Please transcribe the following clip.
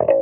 Yeah.